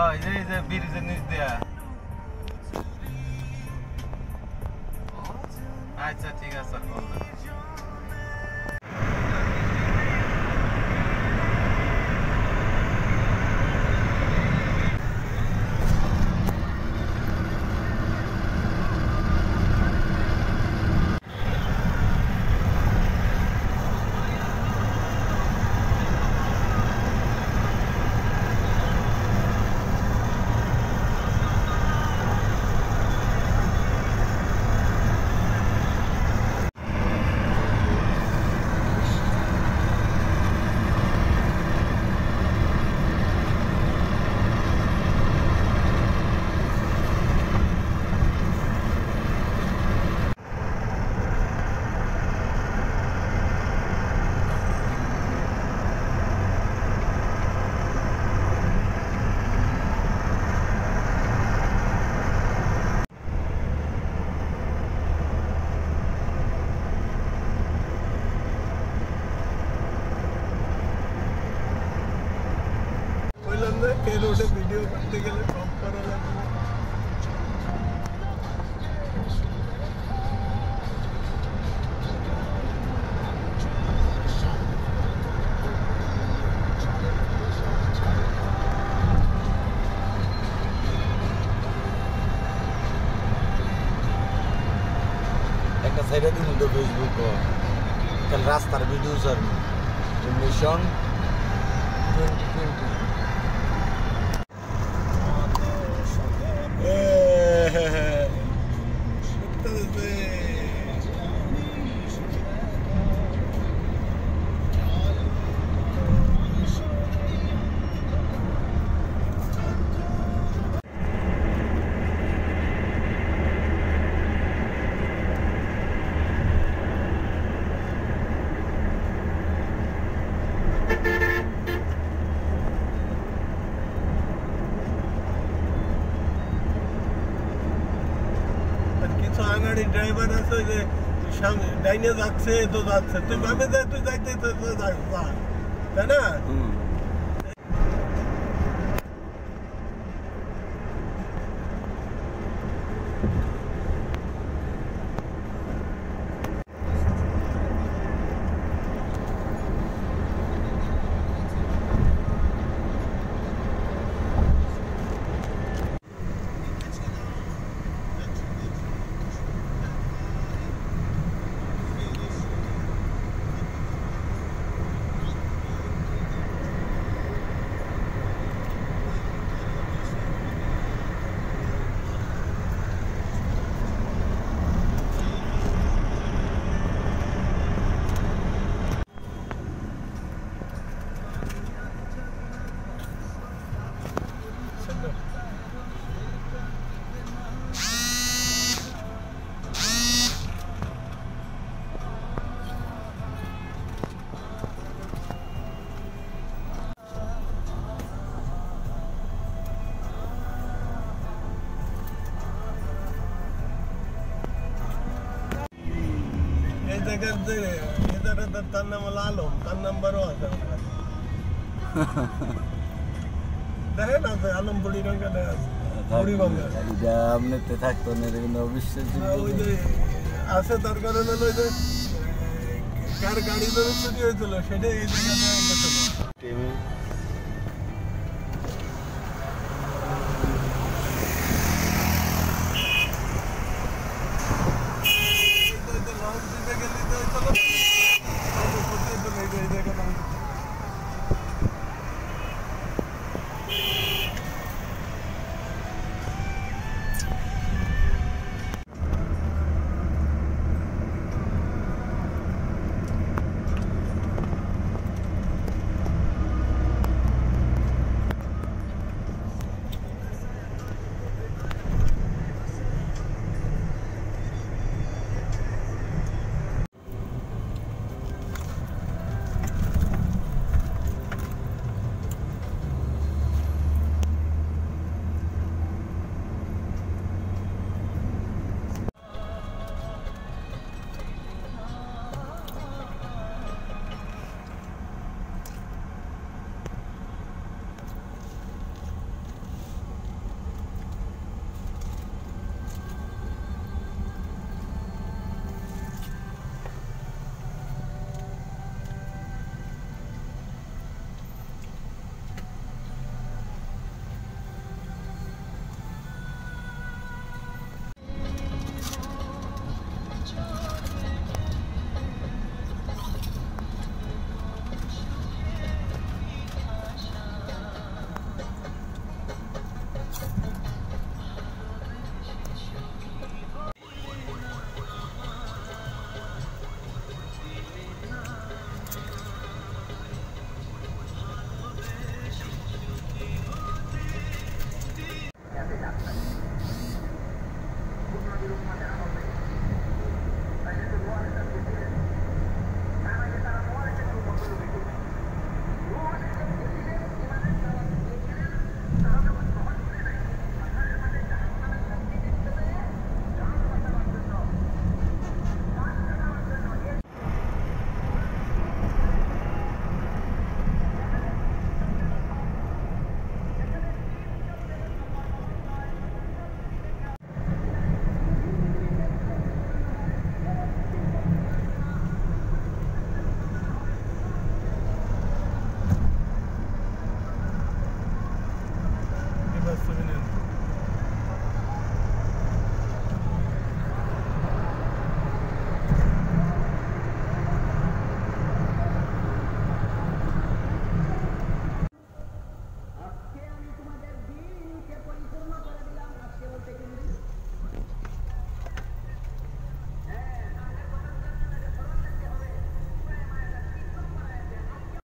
এই যে এই যে ব্রিজের নিচ দিয়া আচ্ছা ঠিক আছে করতে গেলে কম করা লাগবে একটা সাইডে দিন তো ফেসবুক কাল রাস্তার ভিডিও স্যার মিশন Driver আছে যে, সামনে ডাইনে যাচ্ছে, তো যাচ্ছে। তুই ভাবে যাই তুই যাইতে, তো যা যা। তাই না? তার নাম হলো আলম তার নাম্বারও আছে দেখেন আছে আলম বুড়িগঙ্গা দেখা আছে এটা আপনাতে থাকতো না এটা কিন্তু অবিশ্বাসযোগ্য ওই যে আছে তার কারণে ওই যে কার গাড়ি ধরে চুরি হয়েছিল সেটাই এই টেমে living in